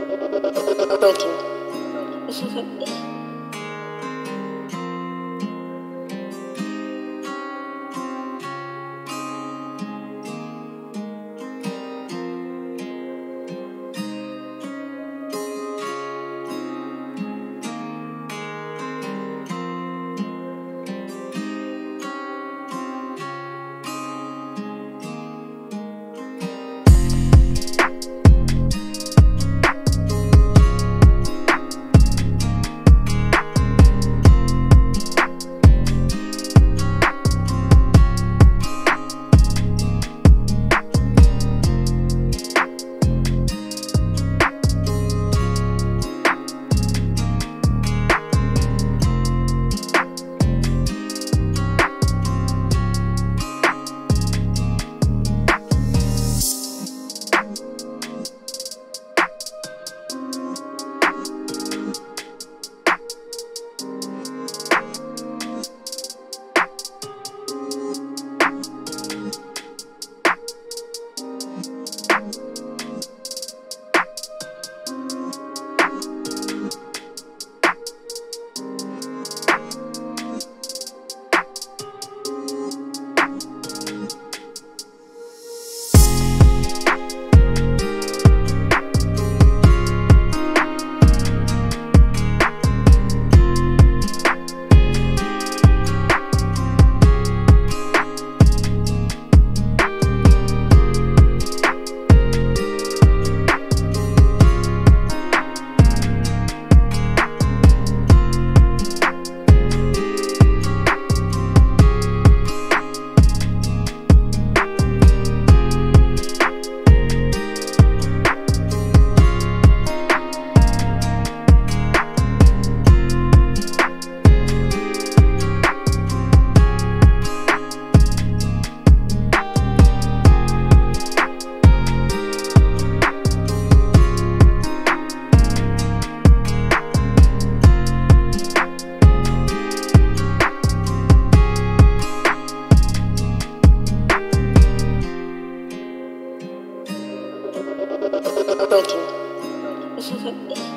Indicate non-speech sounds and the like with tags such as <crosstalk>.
Working. <laughs> Working. <laughs>